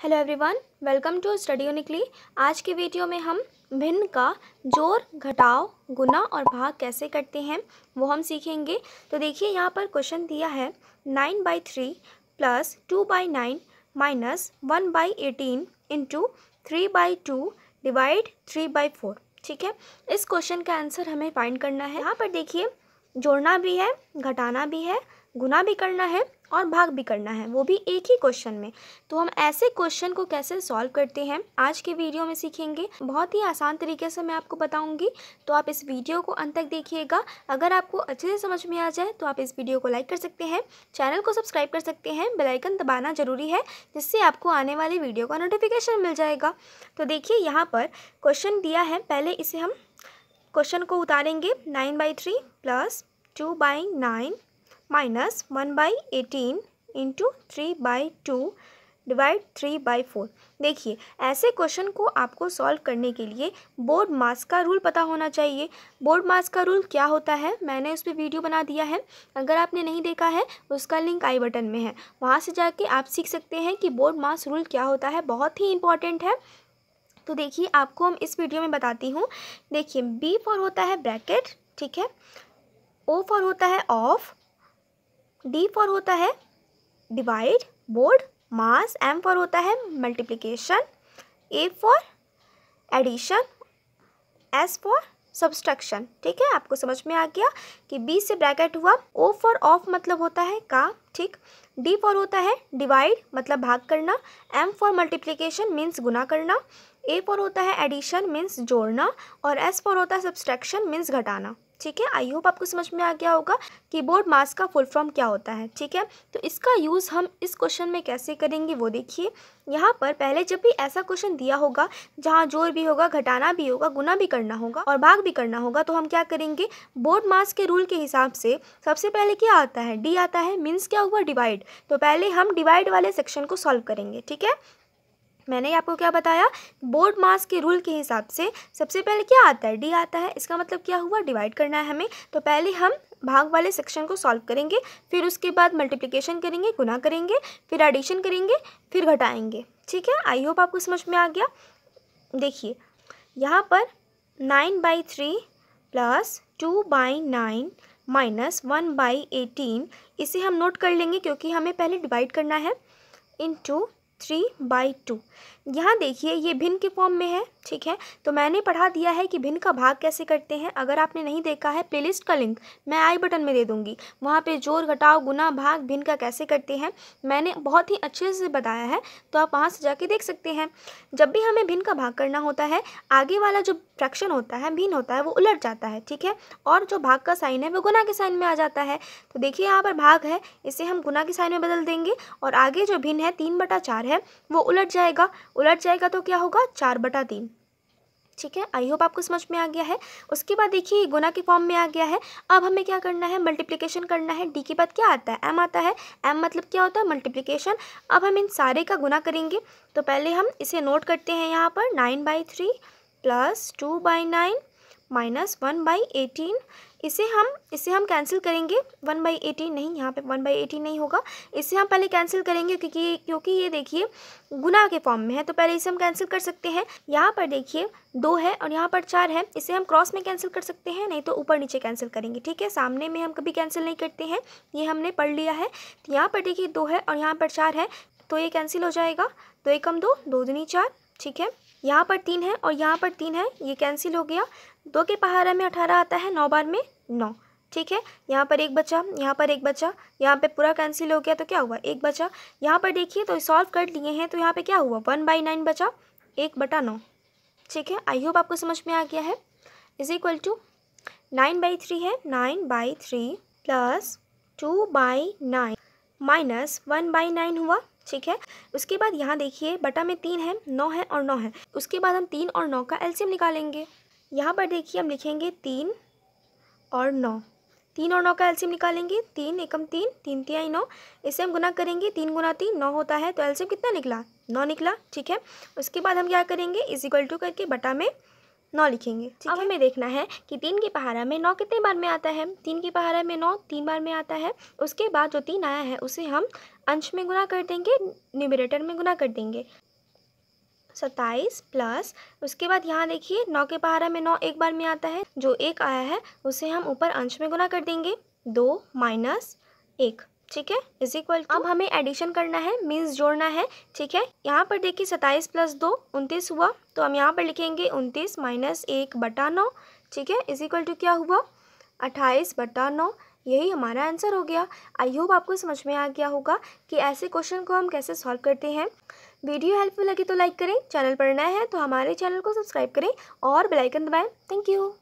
Hello everyone, welcome to study uniquely. आज के video में हम भिन्न का ज़ोर, घटाव, गुना और भाग कैसे करते हैं, वो हम सीखेंगे। तो देखिए, यहाँ पर क्वेश्चन दिया है nine by three plus two by nine minus one by eighteen into three by two divide three by four ठीक है? इस क्वेश्चन का आंसर हमें फाइंड करना है। यहाँ पर देखिए, जोड़ना भी है, घटाना भी है, गुना भी करना है। और भाग भी करना है, वो भी एक ही क्वेश्चन में। तो हम ऐसे क्वेश्चन को कैसे सॉल्व करते हैं, आज के वीडियो में सीखेंगे। बहुत ही आसान तरीके से मैं आपको बताऊँगी। तो आप इस वीडियो को अंत तक देखिएगा। अगर आपको अच्छे से समझ में आ जाए तो आप इस वीडियो को लाइक कर सकते हैं। चैनल को सब्सक्राइब कर सकते हैं। बेलाइकन दबाना ज़रूरी है, जिससे आपको आने वाली वीडियो का नोटिफिकेशन मिल जाएगा। तो देखिए, यहाँ पर क्वेश्चन दिया है। पहले इसे हम क्वेश्चन को उतारेंगे। Nine by three plus two by nine minus one by eighteen into three by two divide three by four देखिए, ऐसे क्वेश्चन को आपको सॉल्व करने के लिए बोर्ड मास का रूल पता होना चाहिए। बोर्ड मास का रूल क्या होता है? मैंने उस पर वीडियो बना दिया है। अगर आपने नहीं देखा है, उसका लिंक आई बटन में है। वहाँ से जाके आप सीख सकते हैं कि बोर्ड मास रूल क्या होता है। बहुत ही इंपॉर्टेंट है। तो देखिए, आपको हम इस वीडियो में बताती हूँ। देखिए बी फॉर होता है ब्रैकेट ठीक है? ओ फॉर होता है ऑफ़ डी फॉर होता है divide BODMAS M for होता है multiplication A for addition S for subtraction ठीक है? आपको समझ में आ गया कि बी से ब्रैकेट हुआ ओ फॉर ऑफ़ मतलब होता है का ठीक? डी फॉर होता है डिवाइड मतलब भाग करना एम फॉर मल्टीप्लिकेशन मीन्स गुना करना ए फॉर होता है एडिशन मीन्स जोड़ना, और एस फॉर होता है सब्सट्रैक्शन मीन्स घटाना। ठीक है? आई होप आपको समझ में आ गया होगा कि बोर्ड मास का फुल फॉर्म क्या होता है, ठीक है? तो इसका यूज़ हम इस क्वेश्चन में कैसे करेंगे वो देखिए। यहाँ पर पहले जब भी ऐसा क्वेश्चन दिया होगा, जहाँ ज़ोर भी होगा, घटाना भी होगा, गुना भी करना होगा और भाग भी करना होगा तो हम क्या करेंगे? बोर्ड मास के रूल के हिसाब से सबसे पहले क्या आता है? डी आता है मीन्स क्या हुआ? डिवाइड तो पहले हम डिवाइड वाले सेक्शन को सॉल्व करेंगे, ठीक है? मैंने आपको क्या बताया? बोर्ड मास के रूल के हिसाब से सबसे पहले क्या आता है? डी आता है। इसका मतलब क्या हुआ? डिवाइड करना है हमें। तो पहले हम भाग वाले सेक्शन को सॉल्व करेंगे, फिर उसके बाद मल्टीप्लिकेशन करेंगे, गुना करेंगे, फिर एडिशन करेंगे, फिर घटाएँगे। ठीक है? आई होप आपको समझ में आ गया। देखिए, यहाँ पर nine by three plus two by nine minus one by eighteen इसे हम नोट कर लेंगे क्योंकि हमें पहले डिवाइड करना है into three by two यहाँ देखिए, ये भिन्न के फॉर्म में है, ठीक है? तो मैंने पढ़ा दिया है कि भिन्न का भाग कैसे करते हैं। अगर आपने नहीं देखा है प्लेलिस्ट का लिंक मैं आई बटन में दे दूँगी। वहाँ पे ज़ोर घटाओ गुना, भाग, भिन्न का कैसे करते हैं, मैंने बहुत ही अच्छे से बताया है तो आप वहाँ से जाके देख सकते हैं। जब भी हमें भिन्न का भाग करना होता है, आगे वाला जो फ्रैक्शन होता है, भिन्न होता है, वो उलट जाता है, ठीक है? और जो भाग का साइन है, वो गुना के साइन में आ जाता है। तो देखिए, यहाँ पर भाग है, इसे हम गुना के साइन में बदल देंगे और आगे जो भिन्न है, तीन बटा चार है, वो उलट जाएगा। उलट जाएगा तो क्या होगा? चार बटा तीन। ठीक है? आई होप आपको समझ में आ गया है। उसके बाद देखिए, गुना के फॉर्म में आ गया है। अब हमें क्या करना है? मल्टीप्लिकेशन करना है। डी के बाद क्या आता है? एम आता है। एम मतलब क्या होता है? मल्टीप्लिकेशन। अब हम इन सारे का गुना करेंगे। तो पहले हम इसे नोट करते हैं यहाँ पर। Nine by three. Plus two by nine minus one by eighteen. इसे हम इसे हम कैंसिल करेंगे। वन बाई एटीन नहीं, यहाँ पे वन बाई एटीन नहीं होगा। इसे हम पहले कैंसिल करेंगे क्योंकि क्योंकि ये देखिए, गुना के फॉर्म में है तो पहले इसे हम कैंसिल कर सकते हैं। यहाँ पर देखिए, दो है और यहाँ पर चार है। इसे हम क्रॉस में कैंसिल कर सकते हैं, नहीं तो ऊपर नीचे कैंसिल करेंगे, ठीक है? सामने में हम कभी कैंसिल नहीं करते हैं, ये हमने पढ़ लिया है। तो यहाँ पर देखिए, दो है और यहाँ पर चार है तो ये कैंसिल हो जाएगा। दो एक कम दो दो दुनी चार ठीक है? यहाँ पर तीन है और यहाँ पर तीन है। ये कैंसिल हो गया। दो के पहाड़ा में अठारह आता है, नौ बार में नौ। ठीक है? यहाँ पर एक बचा, यहाँ पर एक बचा। यहाँ पे पूरा कैंसिल हो गया तो क्या हुआ? एक बचा। यहाँ पर देखिए तो सॉल्व कर लिए हैं तो यहाँ पे क्या हुआ? वन बाई नाइन बचा, एक बटा नौ। ठीक है? आई होप आपको समझ में आ गया है। Is equal to nine by three है। Nine by three plus two by nine minus one by nine हुआ। ठीक है? उसके बाद यहाँ देखिए बटा में तीन है नौ है और नौ है। उसके बाद हम तीन और नौ का एल्सियम निकालेंगे। यहाँ पर देखिए हम लिखेंगे तीन और नौ। तीन और नौ का एल्सियम निकालेंगे। तीन एकम तीन तीन तिहाई नौ। इसे हम गुना करेंगे तीन गुना तीन नौ होता है तो एल्सियम कितना निकला? नौ निकला ठीक है? उसके बाद हम क्या करेंगे? इज़ इक्वल टू करके बटा में नौ लिखेंगे अब हमें देखना है कि तीन की पहाड़ा में नौ कितने बार में आता है? तीन की पहाड़ा में नौ तीन बार में आता है। उसके बाद जो तीन आया है उसे हम अंश में गुना कर देंगे न्यूमिनेटर में गुना कर देंगे। सत्ताईस प्लस उसके बाद यहाँ देखिए, नौ के पहाड़ा में नौ एक बार में आता है, जो एक आया है, उसे हम ऊपर अंश में गुना कर देंगे। दो माइनस एक, ठीक है? इज़ इक्वल अब हमें एडिशन करना है मीन्स जोड़ना है, ठीक है? यहाँ पर देखिए, सत्ताईस प्लस दो, उनतीस हुआ। तो हम यहाँ पर लिखेंगे, उनतीस माइनस एक बटा नौ, ठीक है? इज़ इक्वल टू क्या हुआ? अट्ठाईस बटा नौ यही हमारा आंसर हो गया। आई होप आपको समझ में आ गया होगा कि ऐसे क्वेश्चन को हम कैसे सॉल्व करते हैं। वीडियो हेल्पफुल लगी तो लाइक करें। चैनल पर नया है तो हमारे चैनल को सब्सक्राइब करें और बेलाइकन दबाएँ। Thank you